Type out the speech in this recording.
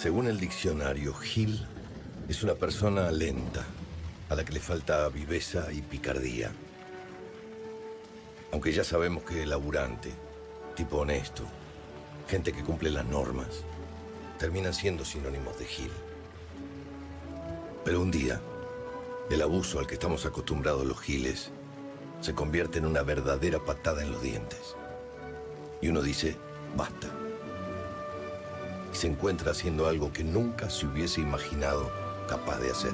Según el diccionario, Gil es una persona lenta, a la que le falta viveza y picardía. Aunque ya sabemos que laburante, tipo honesto, gente que cumple las normas, terminan siendo sinónimos de Gil. Pero un día, el abuso al que estamos acostumbrados los Giles se convierte en una verdadera patada en los dientes. Y uno dice, basta. Y se encuentra haciendo algo que nunca se hubiese imaginado capaz de hacer.